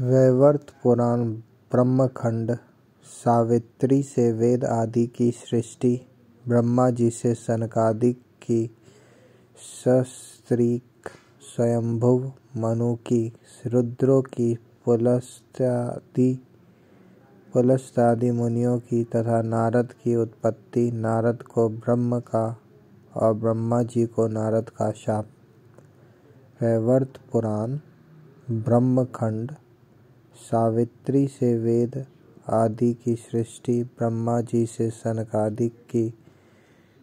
वैवर्त पुराण, ब्रह्मखंड, सावित्री से वेद आदि की सृष्टि, ब्रह्मा जी से सनकादिक की सस्त्रीक स्वयंभुव मनु की, रुद्रों की, पुलस्त्यादि पुलस्त्यादि मुनियों की तथा नारद की उत्पत्ति, नारद को ब्रह्म का और ब्रह्मा जी को नारद का शाप। वैवर्त पुराण, ब्रह्मखंड सावित्री से वेद आदि की सृष्टि, ब्रह्मा जी से सनकादिक की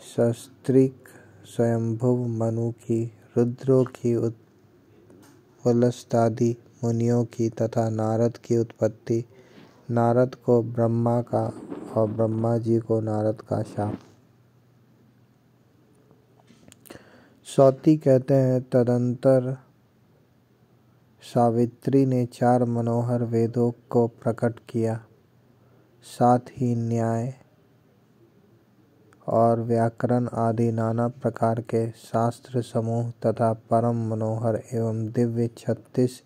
सस्त्रिक स्वयंभुव मनु की, रुद्रों की पुलस्तादि मुनियों की तथा नारद की उत्पत्ति। नारद को ब्रह्मा का और ब्रह्मा जी को नारद का शाप। सौती कहते हैं, तदंतर सावित्री ने चार मनोहर वेदों को प्रकट किया। साथ ही न्याय और व्याकरण आदि नाना प्रकार के शास्त्र समूह तथा परम मनोहर एवं दिव्य छत्तीस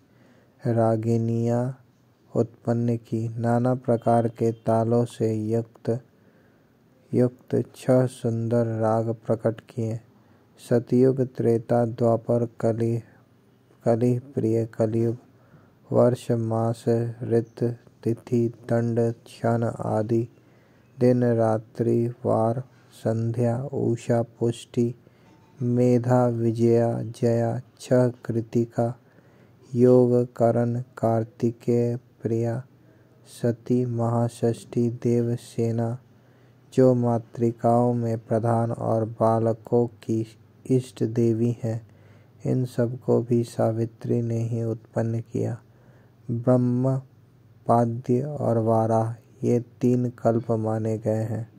रागिनियाँ उत्पन्न की। नाना प्रकार के तालों से युक्त युक्त छह सुंदर राग प्रकट किए। सतयुग त्रेता द्वापर कली कलि, प्रिय कलयुग, वर्ष, मास, ऋत, तिथि, दंड, क्षण आदि, दिन, रात्रि, वार, संध्या, उषा, पुष्टि, मेधा, विजया, जया छह कृतिका, योग, करण, कार्तिकेय, प्रिया, सती, महाषष्ठी, देव, सेना, जो मातृकाओं में प्रधान और बालकों की इष्ट देवी हैं। इन सबको भी सावित्री ने ही उत्पन्न किया। ब्रह्म, पाद्य और वाराह ये तीन कल्प माने गए हैं।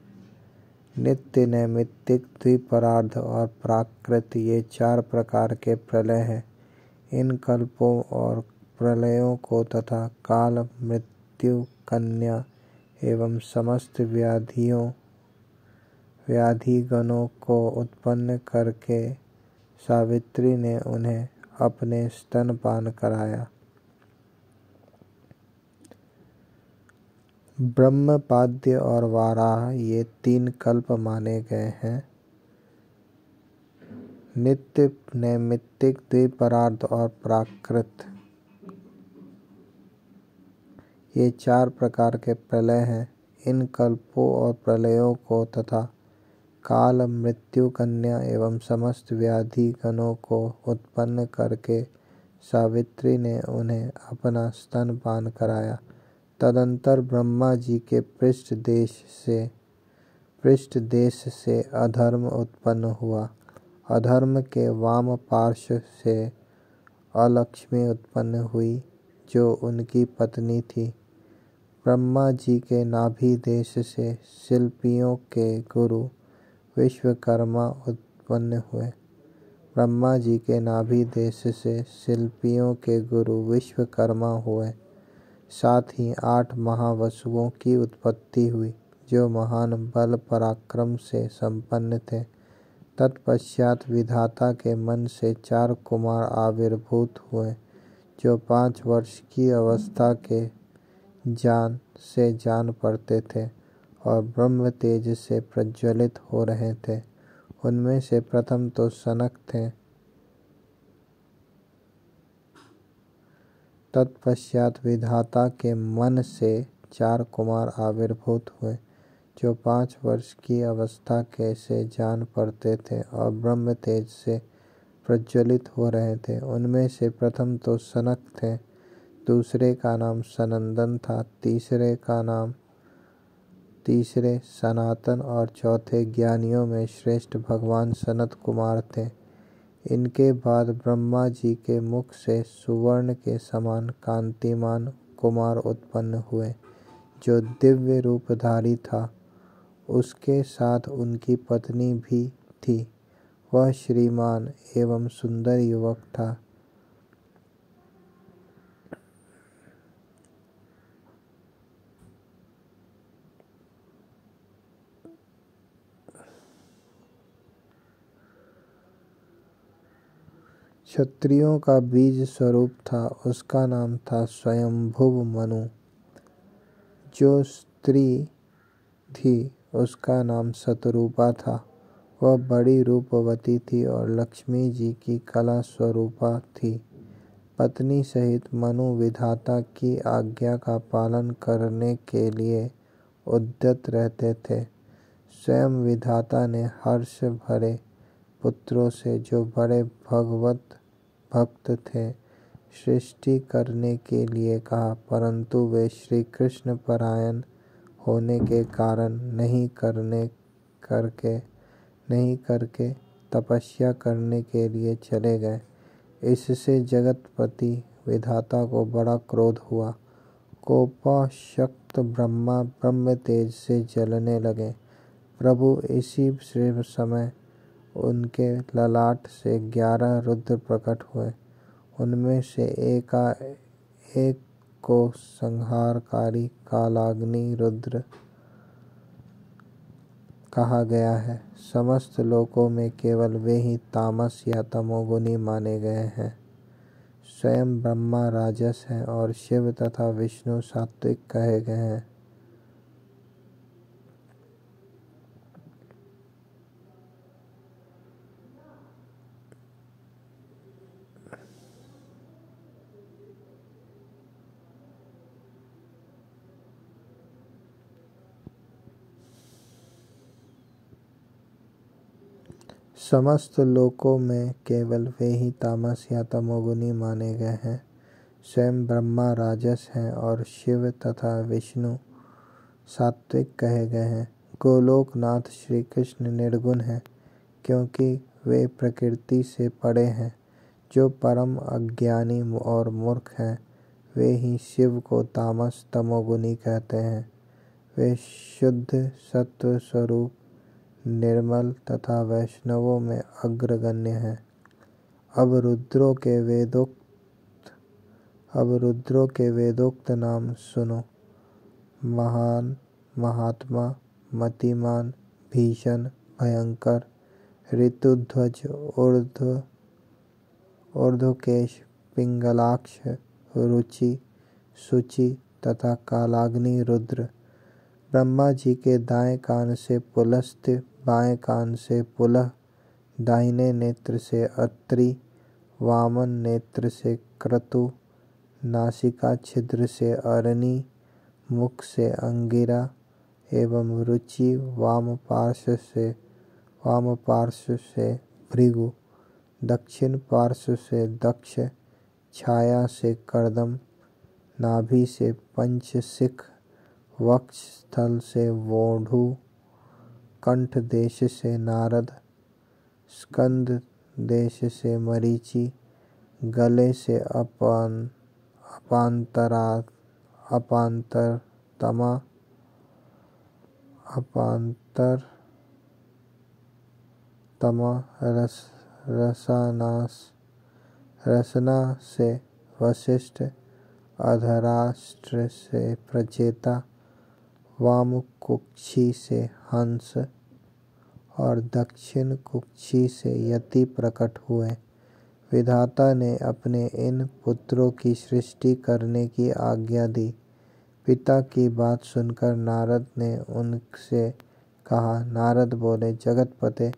नित्य, नैमित्तिक, द्विपरार्ध और प्राकृत, ये चार प्रकार के प्रलय हैं। इन कल्पों और प्रलयों को तथा काल, मृत्यु, कन्या एवं समस्त व्याधियों, व्याधिगणों को उत्पन्न करके सावित्री ने उन्हें अपने स्तनपान कराया। ब्रह्मपाद्य और वाराह ये तीन कल्प माने गए हैं। नित्य, नैमित्तिक, द्विपरार्ध और प्राकृत। ये चार प्रकार के प्रलय हैं। इन कल्पों और प्रलयों को तथा काल मृत्यु कन्या एवं समस्त व्याधि गणों को उत्पन्न करके सावित्री ने उन्हें अपना स्तनपान कराया। तदंतर ब्रह्मा जी के पृष्ठ देश से, पृष्ठ देश से अधर्म उत्पन्न हुआ। अधर्म के वाम पार्श्व से अलक्ष्मी उत्पन्न हुई, जो उनकी पत्नी थी। ब्रह्मा जी के नाभि देश से शिल्पियों के गुरु विश्वकर्मा उत्पन्न हुए। ब्रह्मा जी के नाभि देश से शिल्पियों के गुरु विश्वकर्मा हुए। साथ ही आठ महावसुओं की उत्पत्ति हुई, जो महान बल पराक्रम से संपन्न थे। तत्पश्चात विधाता के मन से चार कुमार आविर्भूत हुए, जो पाँच वर्ष की अवस्था के जान से जान पड़ते थे। और ब्रह्म तेज से प्रज्वलित हो रहे थे। उनमें से प्रथम तो सनक थे। तत्पश्चात विधाता के मन से चार कुमार आविर्भूत हुए, जो पाँच वर्ष की अवस्था के से जान पड़ते थे और ब्रह्म तेज से प्रज्वलित हो रहे थे। उनमें से प्रथम तो सनक थे। दूसरे का नाम सनंदन था। तीसरे का नाम तीसरे सनातन और चौथे ज्ञानियों में श्रेष्ठ भगवान सनत कुमार थे। इनके बाद ब्रह्मा जी के मुख से सुवर्ण के समान कांतिमान कुमार उत्पन्न हुए, जो दिव्य रूपधारी था। उसके साथ उनकी पत्नी भी थी। वह श्रीमान एवं सुंदर युवक था। क्षत्रियों का बीज स्वरूप था, उसका नाम था स्वयंभुव मनु। जो स्त्री थी, उसका नाम सतरूपा था। वह बड़ी रूपवती थी और लक्ष्मी जी की कला स्वरूपा थी। पत्नी सहित मनु विधाता की आज्ञा का पालन करने के लिए उद्यत रहते थे। स्वयं विधाता ने हर्ष भरे पुत्रों से जो बड़े भगवत भक्त थे। सृष्टि करने के लिए कहा, परंतु वे श्री कृष्ण परायण होने के कारण नहीं करने करके, नहीं करके तपस्या करने के लिए चले गए। इससे जगतपति विधाता को बड़ा क्रोध हुआ। कोपाशक्त ब्रह्मा ब्रह्म तेज से जलने लगे। प्रभु इसी समय उनके ललाट से ग्यारह रुद्र प्रकट हुए। उनमें से एक एक को संहारकारी कालाग्नि रुद्र कहा गया है। समस्त लोकों में केवल वे ही तामस या तमोगुनी माने गए हैं। स्वयं ब्रह्मा राजस हैं और शिव तथा विष्णु सात्विक कहे गए हैं। समस्त लोकों में केवल वे ही तामस या तमोगुनी माने गए हैं। स्वयं ब्रह्मा राजस हैं और शिव तथा विष्णु सात्विक कहे गए हैं। गोलोकनाथ श्री कृष्ण निर्गुण हैं, क्योंकि वे प्रकृति से पड़े हैं। जो परम अज्ञानी और मूर्ख हैं, वे ही शिव को तामस तमोगुनी कहते हैं। वे शुद्ध सत्व स्वरूप निर्मल तथा वैष्णवों में अग्रगण्य हैं। अब रुद्रों के वेदोक्त, अब रुद्रों के वेदोक्त नाम सुनो। महान, महात्मा, मतिमान, भीषण, भयंकर, ऋतुध्वज, ऊर्ध्व, ऊर्ध्वकेश, पिंगलाक्ष, रुचि, सुचि तथा कालाग्नि, रुद्र। ब्रह्मा जी के दाएँ कान से पुलस्त्य बाएँ कान से पुलह, दाहिने नेत्र से अत्रि, वामन नेत्र से क्रतु, नासिका छिद्र से अरणी मुख से अंगिरा एवं रुचि वाम पार्श्व से, वाम पार्श्व से भृगु, दक्षिण पार्श्व से दक्ष, छाया से करदम, नाभि से पंचसिख वक्ष स्थल से वोढ़ु कंठ देश से नारद, स्कंद देश से मरीचि, गले से अपान, अपांतरा अपांतर तमा अपांतर तमा रस, रसानास, रसना से वशिष्ठ, अधराष्ट्र से प्रचेता वामकुक्षी से हंस और दक्षिण कुक्षी से यति प्रकट हुए। विधाता ने अपने इन पुत्रों की सृष्टि करने की आज्ञा दी। पिता की बात सुनकर नारद ने उनसे कहा, नारद बोले, जगतपते,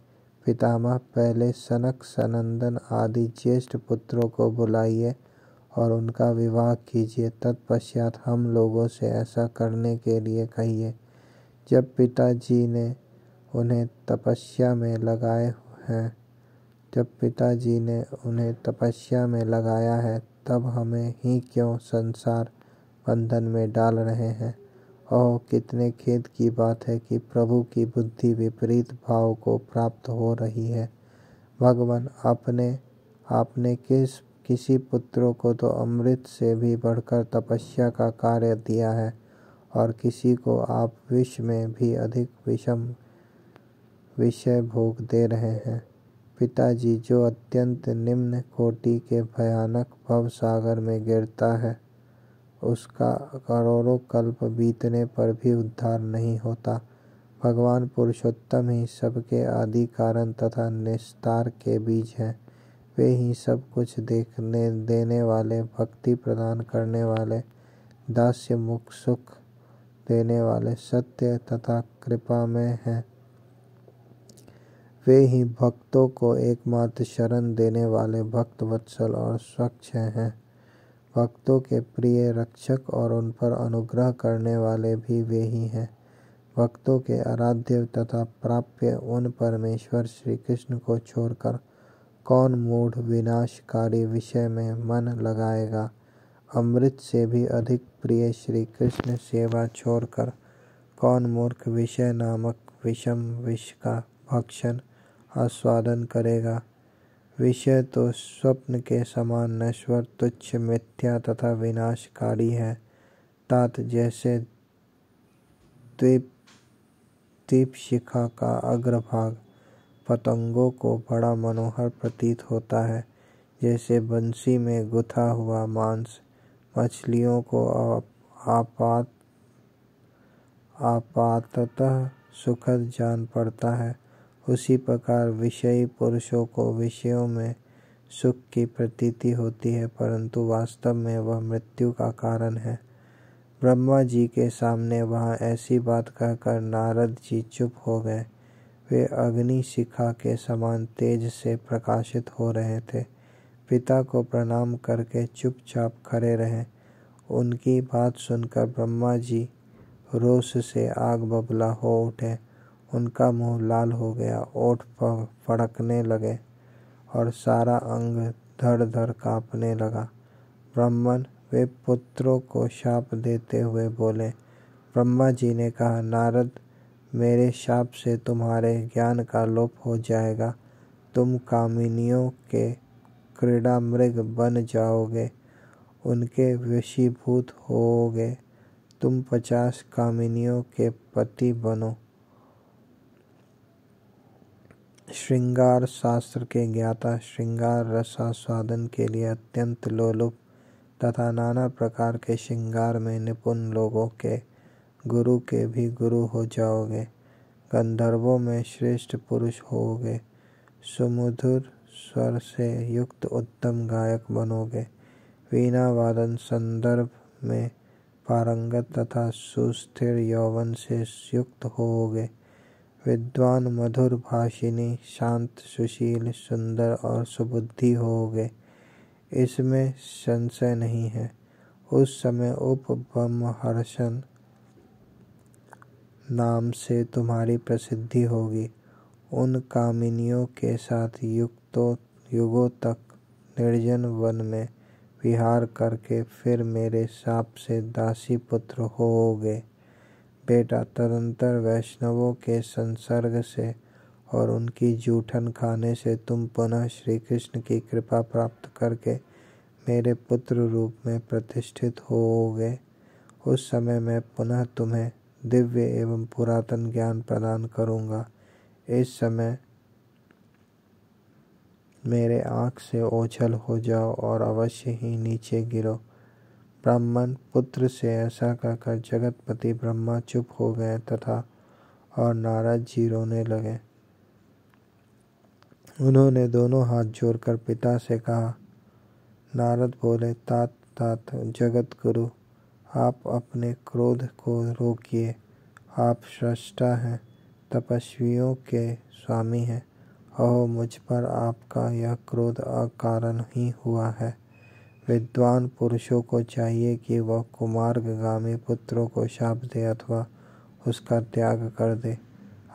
पितामह, पहले सनक, सनंदन आदि ज्येष्ठ पुत्रों को बुलाइए और उनका विवाह कीजिए। तत्पश्चात हम लोगों से ऐसा करने के लिए कहिए। जब पिताजी ने उन्हें तपस्या में लगाए हैं। जब पिताजी ने उन्हें तपस्या में लगाया है, तब हमें ही क्यों संसार बंधन में डाल रहे हैं? ओह, कितने खेद की बात है कि प्रभु की बुद्धि विपरीत भाव को प्राप्त हो रही है। भगवान, आपने आपने किस, किसी पुत्रों को तो अमृत से भी बढ़कर तपस्या का कार्य दिया है, और किसी को आप विष में भी अधिक विषम विषय भोग दे रहे हैं। पिताजी, जो अत्यंत निम्न कोटि के भयानक भव सागर में गिरता है, उसका करोड़ों कल्प बीतने पर भी उद्धार नहीं होता। भगवान पुरुषोत्तम ही सबके आदि कारण तथा निस्तार के बीज हैं। वे ही सब कुछ देखने, देने वाले, भक्ति प्रदान करने वाले, दास्य मुख सुख देने वाले, सत्य तथा कृपा में हैं। वे ही भक्तों को एकमात्र शरण देने वाले भक्त, वत्सल और स्वच्छ हैं। भक्तों के प्रिय रक्षक और उन पर अनुग्रह करने वाले भी वे ही हैं। भक्तों के आराध्य तथा प्राप्य उन परमेश्वर श्री कृष्ण को छोड़कर कौन मूढ़, विनाशकारी विषय में मन लगाएगा? अमृत से भी अधिक प्रिय श्री कृष्ण सेवा छोड़कर कौन मूर्ख विषय नामक विषम विष का भक्षण आस्वादन करेगा। विषय तो स्वप्न के समान नश्वर, तुच्छ, मिथ्या तथा विनाशकारी है। तात जैसे द्वीप दीप शिखा का अग्रभाग पतंगों को बड़ा मनोहर प्रतीत होता है, जैसे बंसी में गुथा हुआ मांस। मछलियों को आपात आपातः सुखद जान पड़ता है। उसी प्रकार विषयी पुरुषों को विषयों में सुख की प्रतीति होती है, परंतु वास्तव में वह मृत्यु का कारण है। ब्रह्मा जी के सामने वहाँ ऐसी बात कहकर नारद जी चुप हो गए। वे अग्नि शिखा के समान तेज से प्रकाशित हो रहे थे। पिता को प्रणाम करके चुपचाप खड़े रहे। उनकी बात सुनकर ब्रह्मा जी रोष से आग बबला हो उठे। उनका मुँह लाल हो गया, ओठ फड़कने लगे और सारा अंग धड़ धड़ कांपने लगा। ब्राह्मण वे पुत्रों को शाप देते हुए बोले, ब्रह्मा जी ने कहा, नारद, मेरे शाप से तुम्हारे ज्ञान का लोप हो जाएगा। तुम कामिनियों के क्रीड़ा मृग बन जाओगे, उनके विषीभूत होगे तुम पचास कामिनियों के पति बनो। श्रृंगार शास्त्र के ज्ञाता, श्रृंगार रसास्वादन के लिए अत्यंत लोलुप तथा नाना प्रकार के श्रृंगार में निपुण लोगों के, गुरु के भी गुरु हो जाओगे। गंधर्वों में श्रेष्ठ पुरुष होगे सुमधुर स्वर से युक्त उत्तम गायक बनोगे। वीणा वादन संदर्भ में पारंगत तथा सुस्थिर यौवन से युक्त होगे विद्वान मधुर भाषिनी शांत, सुशील, सुंदर और सुबुद्धि होगे इसमें संशय नहीं है। उस समय हर्षण नाम से तुम्हारी प्रसिद्धि होगी। उन कामिनियों के साथ युक्तो, युगों तक निर्जन वन में विहार करके फिर मेरे साप से दासी पुत्र होगे बेटा तदंतर वैष्णवों के संसर्ग से और उनकी जूठन खाने से तुम पुनः श्री कृष्ण की कृपा प्राप्त करके मेरे पुत्र रूप में प्रतिष्ठित होोगे। उस समय मैं पुनः तुम्हें दिव्य एवं पुरातन ज्ञान प्रदान करूँगा। इस समय मेरे आँख से ओझल हो जाओ और अवश्य ही नीचे गिरो। ब्राह्मण पुत्र से ऐसा कहकर जगतपति ब्रह्मा चुप हो गए तथा और नारद जी रोने लगे। उन्होंने दोनों हाथ जोड़कर पिता से कहा, नारद बोले, तात तात, जगत गुरु, आप अपने क्रोध को रोकिए। आप सृष्टा हैं, तपस्वियों के स्वामी हैं। अहो मुझ पर आपका यह क्रोध अकारण ही हुआ है। विद्वान पुरुषों को चाहिए कि वह कुमार्गामी पुत्रों को शाप दे अथवा उसका त्याग कर दे।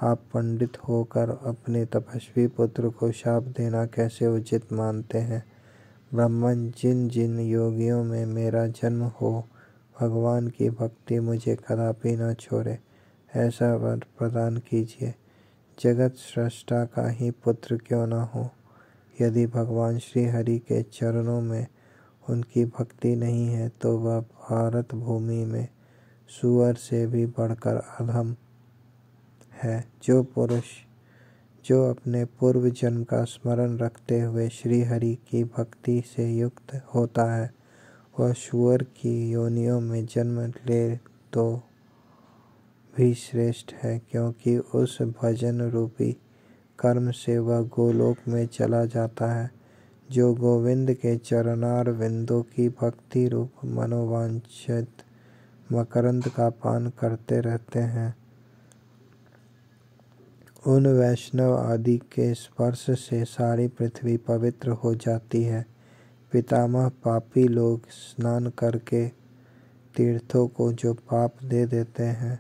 आप पंडित होकर अपने तपस्वी पुत्र को शाप देना कैसे उचित मानते हैं? ब्राह्मण, जिन जिन योगियों में मेरा जन्म हो, भगवान की भक्ति मुझे कदापि न छोड़े, ऐसा वर प्रदान कीजिए। जगत सृष्टा का ही पुत्र क्यों न हो? यदि भगवान श्री हरि के चरणों में उनकी भक्ति नहीं है तो वह भारत भूमि में सुअर से भी बढ़कर अधम है। जो पुरुष, जो अपने पूर्व जन्म का स्मरण रखते हुए श्री हरि की भक्ति से युक्त होता है, वह सुअर की योनियों में जन्म ले तो भी श्रेष्ठ है, क्योंकि उस भजन रूपी कर्म से वह गोलोक में चला जाता है। जो गोविंद के चरणार बिंदु की भक्ति रूप मनोवांछित मकरंद का पान करते रहते हैं। उन वैष्णव आदि के स्पर्श से सारी पृथ्वी पवित्र हो जाती है। पितामह पापी लोग स्नान करके तीर्थों को जो पाप दे देते हैं,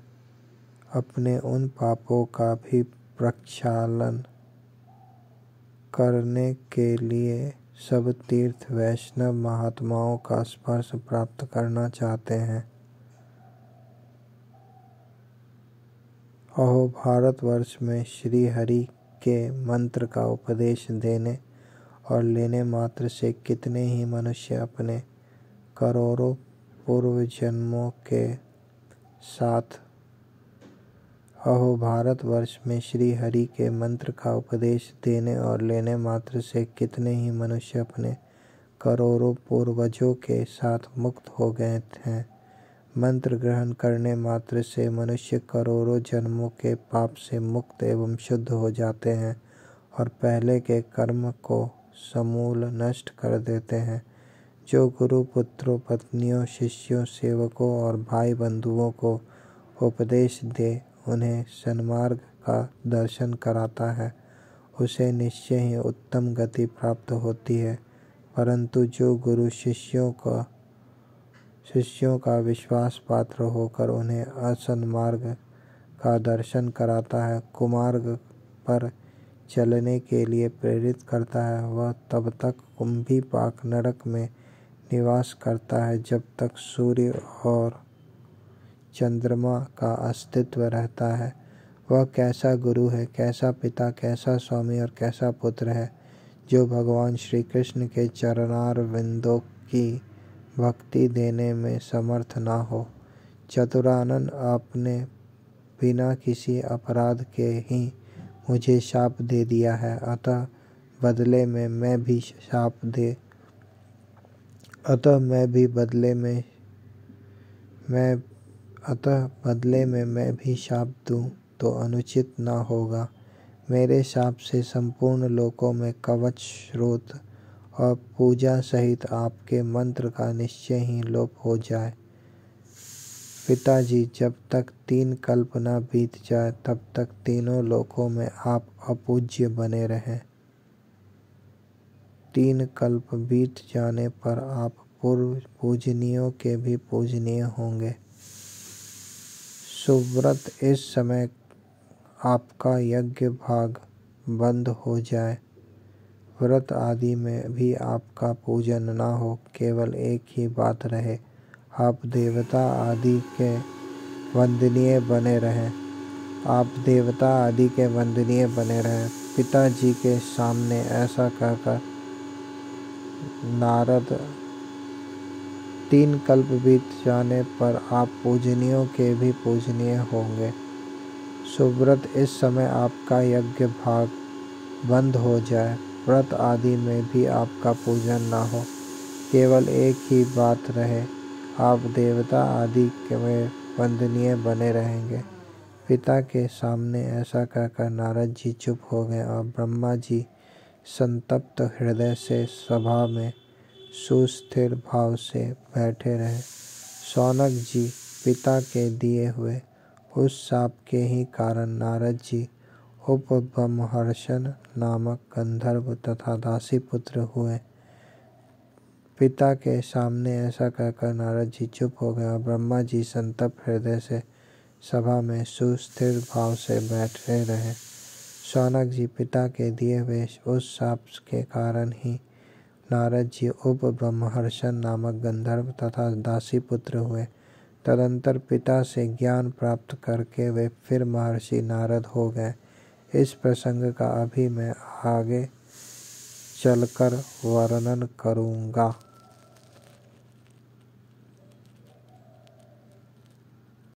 अपने उन पापों का भी प्रक्षालन करने के लिए सब तीर्थ वैष्णव महात्माओं का स्पर्श प्राप्त करना चाहते हैं। अहो, भारतवर्ष में श्री हरि के मंत्र का उपदेश देने और लेने मात्र से कितने ही मनुष्य अपने करोड़ों पूर्व जन्मों के साथ अहो, भारतवर्ष में श्री हरि के मंत्र का उपदेश देने और लेने मात्र से कितने ही मनुष्य अपने करोड़ों पूर्वजों के साथ मुक्त हो गए हैं मंत्र ग्रहण करने मात्र से मनुष्य करोड़ों जन्मों के पाप से मुक्त एवं शुद्ध हो जाते हैं और पहले के कर्म को समूल नष्ट कर देते हैं। जो गुरु पुत्रों, पत्नियों, शिष्यों, सेवकों और भाई बंधुओं को उपदेश दे उन्हें सन्मार्ग का दर्शन कराता है। उसे निश्चय ही उत्तम गति प्राप्त होती है। परंतु जो गुरु शिष्यों का शिष्यों का विश्वास पात्र होकर उन्हें असन मार्ग का दर्शन कराता है, कुमार्ग पर चलने के लिए प्रेरित करता है, वह तब तक कुंभी पाक नरक में निवास करता है जब तक सूर्य और चंद्रमा का अस्तित्व रहता है। वह कैसा गुरु है, कैसा पिता, कैसा स्वामी और कैसा पुत्र है, जो भगवान श्री कृष्ण के चरणार विंदों की भक्ति देने में समर्थ ना हो। चतुरानन आपने बिना किसी अपराध के ही मुझे शाप दे दिया है, अतः बदले में मैं भी शाप दे, अतः मैं भी बदले में, मैं अतः बदले में मैं भी शाप दूँ तो अनुचित न होगा। मेरे शाप से संपूर्ण लोकों में कवच, स्रोत और पूजा सहित आपके मंत्र का निश्चय ही लोप हो जाए। पिताजी, जब तक तीन कल्प न बीत जाए, तब तक तीनों लोकों में आप अपूज्य बने रहें। तीन कल्प बीत जाने पर आप पूर्व पूजनियों के भी पूजनीय होंगे। सुव्रत, इस समय आपका यज्ञ भाग बंद हो जाए। व्रत आदि में भी आपका पूजन न हो, केवल एक ही बात रहे। आप देवता आदि के वंदनीय बने रहें। आप देवता आदि के वंदनीय बने रहें। पिताजी के सामने ऐसा कहकर नारद तीन कल्प बीत जाने पर आप पूजनियों के भी पूजनीय होंगे। सुव्रत, इस समय आपका यज्ञ भाग बंद हो जाए। व्रत आदि में भी आपका पूजन न हो। केवल एक ही बात रहे, आप देवता आदि के में वंदनीय बने रहेंगे। पिता के सामने ऐसा कहकर नारद जी चुप हो गए और ब्रह्मा जी संतप्त हृदय से सभा में सुस्थिर भाव से बैठे रहे। सौनक जी पिता के दिए हुए उस साप के ही कारण नारद जी उपब्रह्मर्षण नामक गंधर्व तथा दासी पुत्र हुए। पिता के सामने ऐसा कहकर नारद जी चुप हो गए और ब्रह्मा जी संतप हृदय से सभा में सुस्थिर भाव से बैठे रहे। शौनक जी पिता के दिए हुए उस साप के कारण ही नारद जी उप ब्रह्मर्षण नामक गंधर्व तथा दासी पुत्र हुए। तदंतर पिता से ज्ञान प्राप्त करके वे फिर महर्षि नारद हो गए। इस प्रसंग का अभी मैं आगे चलकर वर्णन करूँगा।